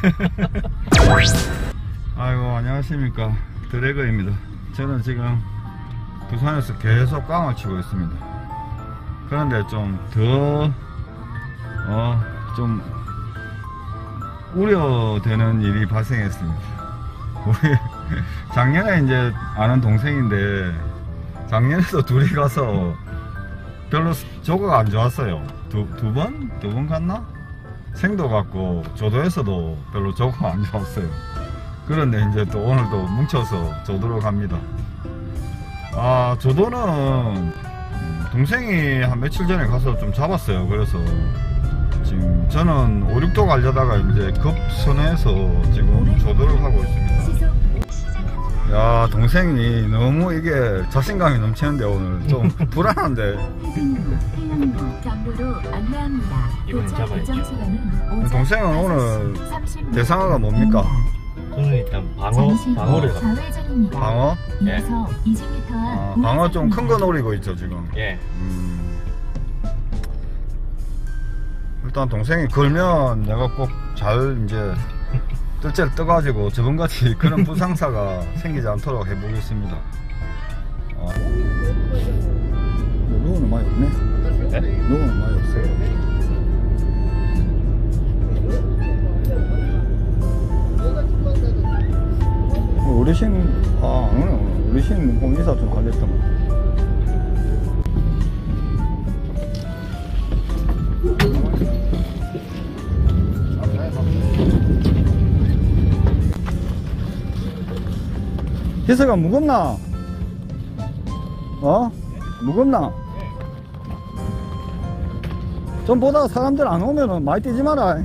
아이고 안녕하십니까. 드래그입니다. 저는 지금 부산에서 계속 꽝을 치고 있습니다. 그런데 좀더어좀 우려되는 일이 발생했습니다. 우리 작년에 이제 아는 동생인데 작년에도 둘이 가서 별로 조가가 안 좋았어요. 두 두 번? 두 번 갔나? 생도 갔고 조도에서도 별로 조가 안 좋았어요. 그런데 이제 또 오늘도 뭉쳐서 조도로 갑니다. 아 조도는 음, 동생이 한 며칠 전에 가서 좀 잡았어요. 그래서 지금 저는 5, 6도 가려다가 이제 급선회해서 지금 조도를 하고 있습니다. 야 동생이 너무 이게 자신감이 넘치는데 오늘 좀 불안한데 잡아야죠. 동생은 5시 오늘 30분 대상어가 뭡니까? 저는 일단 방어, 방어를 갑니다. 방어? 200m 아, 방어 좀 큰 거 노리고 있죠 지금 예. 음. 일단 동생이 걸면 내가 꼭 잘 이제 뜰채를 떠가지고 저번같이 그런 부상사가 생기지 않도록 해보겠습니다 아. 누구는 많이 없네 네? 누구는 많이 없어요 어르신 아 오늘 어르신 뭐 인사 좀 하겠더만 희석아 무겁나? 어? 무겁나? 좀 보다가 사람들 안 오면은 많이 뛰지 마라.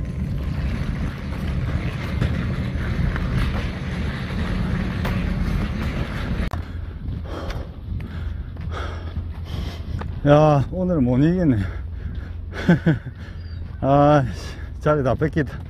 야, 오늘 못 이기네. 아, 씨, 자리 다 뺏기다.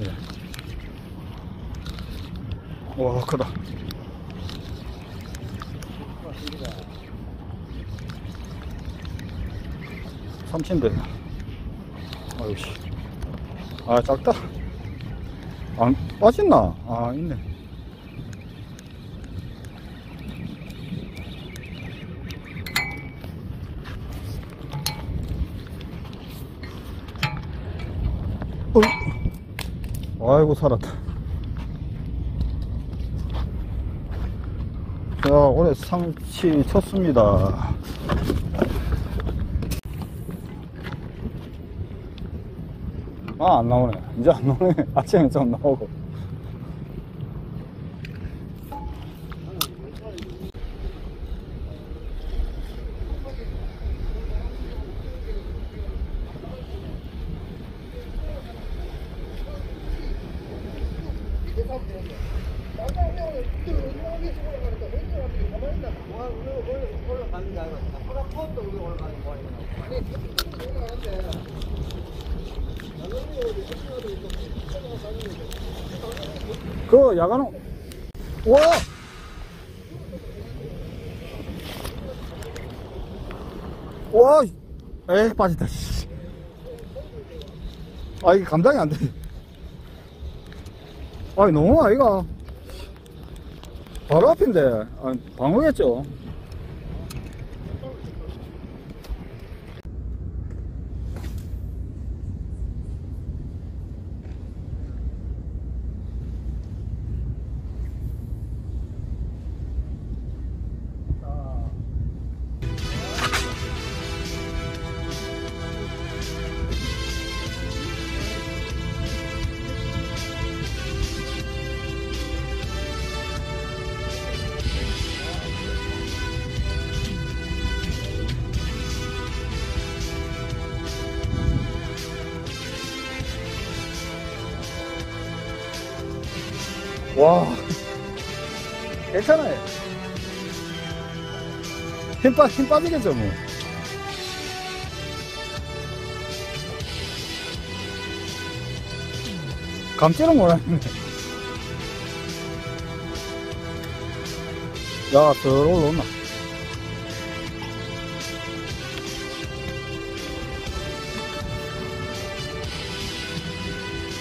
예. 와, 크다. 삼친데. 아유, 씨. 아, 작다. 안, 빠졌나? 아, 있네. 어. 아이고 살았다 자 올해 상치 쳤습니다. 아 안 나오네. 이제 안 나오네. 아침에 좀 나오고 그 야간 와 와, 에이, 빠졌다, 씨. 아, 이게 감당이 안 돼. 아이, 너무 아이가. 바로 앞인데, 아, 방어겠죠. 와. 괜찮아요. 힘, 빠, 힘 빠지겠죠, 뭐. 감지는 못하는데. 야, 더 올라온나.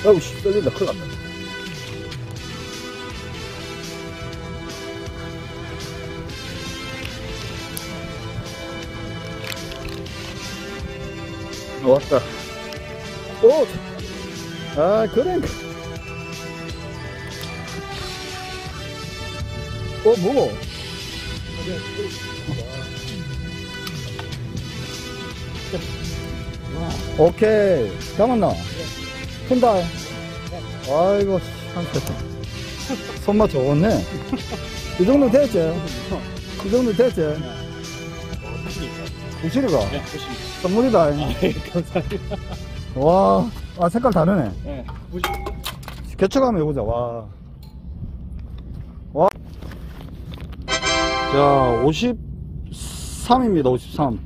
어우, 씨, 떨린다. 큰일 났다. 어, 왔다. 오! 아, 그래. 어, 뭐? 오케이. 잡았나? 큰다. 아이고, 한테 손맛 좋았네. 이 정도 됐지? 이 정도 됐지? 구실이가? 네, 보십니다. 선물이다. 네, 감사합니다. 와, 아, 색깔 다르네. 네, 보십니다. 개척하면 해보자, 와. 와. 자, 53입니다, 53.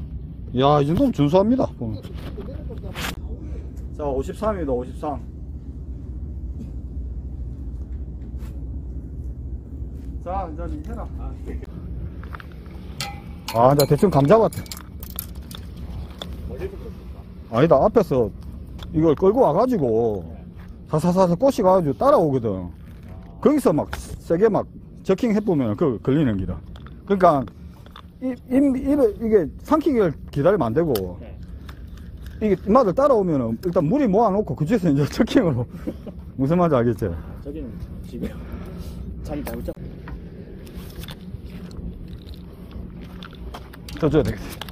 야, 이 정도면 준수합니다. 보면. 자, 53입니다, 53. 자, 이제 니 해라. 아, 나 대충 감 잡았다. 아니다, 앞에서 이걸 끌고 와가지고, 사사사사 꽃이 가가지고 따라오거든. 거기서 막 세게 막 저킹 해보면 그 걸리는 기다. 그러니까 이, 이, 이, 이게 삼키기를 기다리면 안 되고 네. 이게 입맛을 따라오면은 일단 물이 모아놓고 그쪽에서 이제 저킹으로 무슨 말인지 알겠지? 저기는 지금 자리 잘못 잡. 더 줘야 되겠어.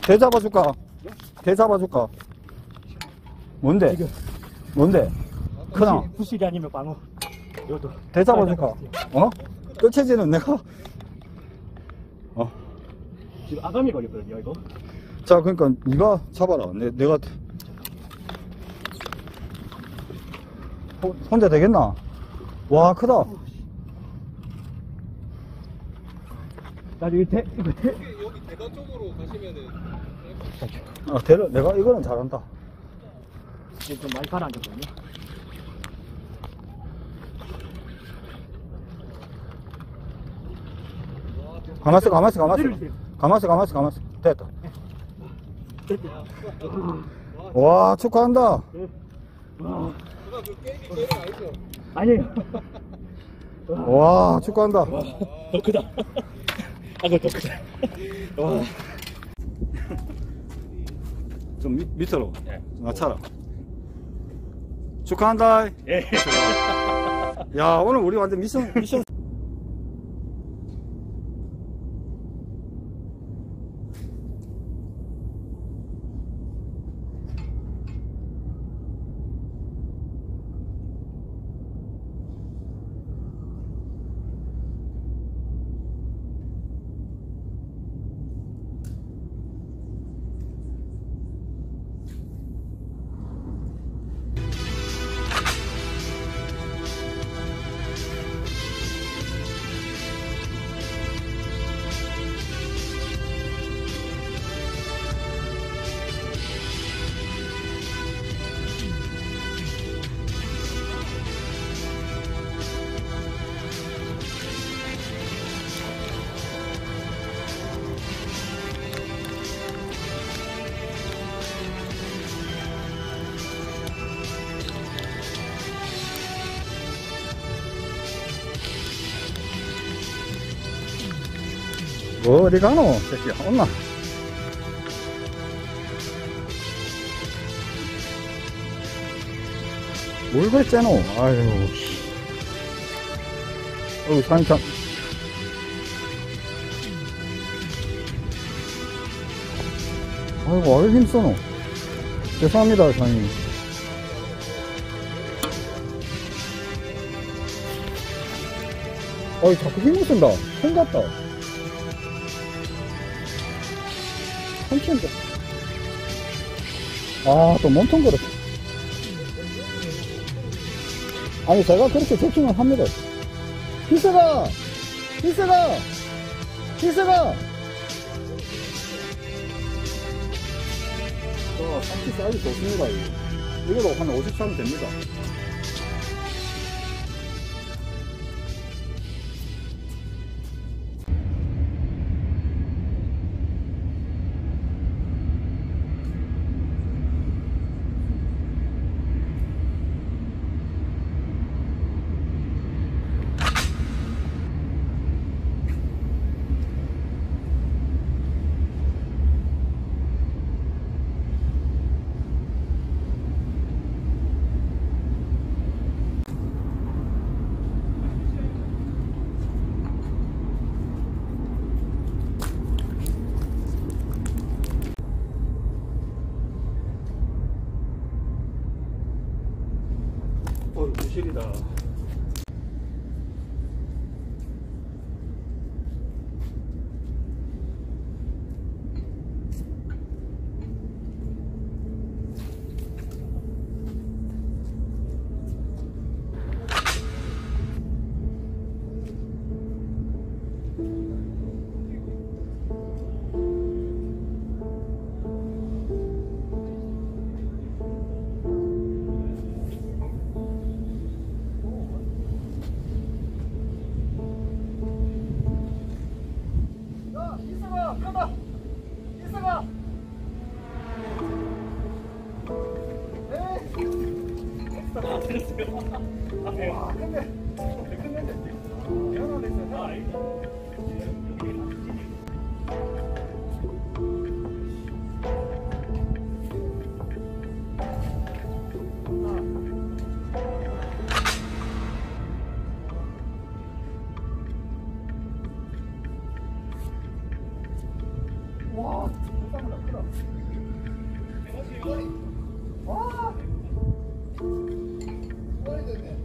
대 잡아줄까? 대 잡아줄까? 뭔데? 뭔데? 크나? 후실이 아니면 방어. 이것도. 대 잡아줄까? 어? 끝체지는 내가 어. 지금 아가미 걸렸거든요, 이거. 자 그러니까 네가 잡아라 내, 내가 호- 혼자 되겠나? 와 크다 나중에 대, 이거 대. 아, 대를 내가 이거는 잘한다 지금 좀 많이 가라앉았거든요. 가만있어 가만있어 가만있어. 가만있어 가만있어 가만있어 됐다 와 축하한다 아니에요. 와 축하한다 더 크다. 아, 그거 더 크다. 와. 좀 밑, 밑으로 네. 낮춰라 축하한다 예. 야 오늘 우리 완전 미션 미션 어디 가노? 새끼야 온나. 뭘 째노? 아유 씨. 어우 사장님 참 아이고 왜 힘써노. 죄송합니다 사장님. 어이 자꾸 힘을 쓴다. 손 같다 삼치인데. 아, 또 몸통 그렇다. 아니, 제가 그렇게 조칭을 합니다. 희석아! 희석아! 희석아! 저 삼치 사이즈 좋습니다, 이거. 이거도 한53 됩니다. 부 아, 들 Very.